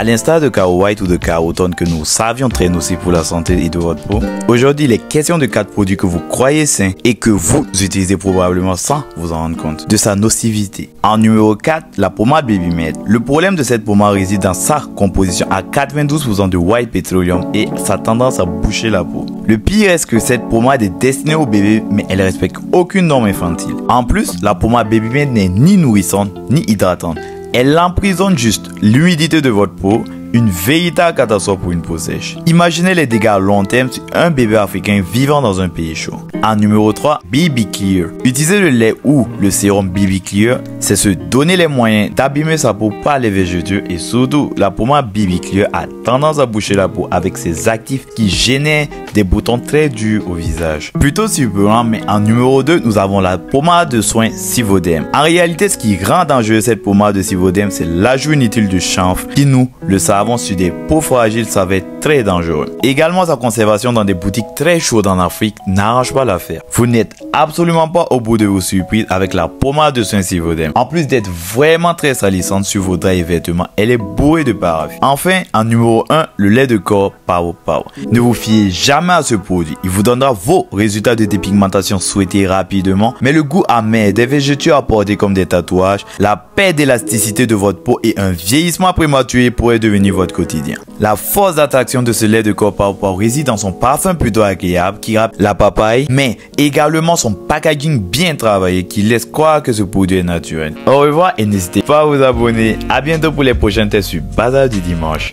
À l'instar de Kao White ou de Carotone que nous savions très nocifs pour la santé et de votre peau, aujourd'hui il est question de quatre produits que vous croyez sains et que vous utilisez probablement sans vous en rendre compte de sa nocivité. En numéro 4, la pommade Baby Med. Le problème de cette pommade réside dans sa composition à 92% de white petroleum et sa tendance à boucher la peau. Le pire est que cette pommade est destinée aux bébés mais elle respecte aucune norme infantile. En plus, la pommade Baby Med n'est ni nourrissante ni hydratante. Elle emprisonne juste l'humidité de votre peau une véritable catastrophe pour une peau sèche. Imaginez les dégâts à long terme sur un bébé africain vivant dans un pays chaud. En numéro 3, BB Clear. Utiliser le lait ou le sérum BB Clear, c'est se donner les moyens d'abîmer sa peau par les végétaux et surtout, la pommade BB Clear a tendance à boucher la peau avec ses actifs qui génèrent des boutons très durs au visage. Plutôt surprenant, mais en numéro 2, nous avons la pommade de soins Sivodem. En réalité, ce qui rend dangereux cette pommade de Sivodem, c'est l'ajout inutile de chanvre qui nous le savons sur des peaux fragiles, ça va être très dangereux. Également, sa conservation dans des boutiques très chaudes en Afrique n'arrange pas l'affaire. Vous n'êtes absolument pas au bout de vos surprises avec la pommade de Saint-Sivodem. En plus d'être vraiment très salissante sur vos draps et vêtements, elle est bourrée de paraffine. Enfin, en numéro 1, le lait de corps Power Power. Ne vous fiez jamais à ce produit. Il vous donnera vos résultats de dépigmentation souhaités rapidement, mais le goût amer, des végétaux apportés comme des tatouages, la perte d'élasticité de votre peau et un vieillissement prématuré pourraient devenir votre quotidien. La force d'attraction de ce lait de corps réside dans son parfum plutôt agréable qui rappelle la papaye, mais également son packaging bien travaillé qui laisse croire que ce produit est naturel. Au revoir et n'hésitez pas à vous abonner. À bientôt pour les prochains tests sur Bazar du Dimanche.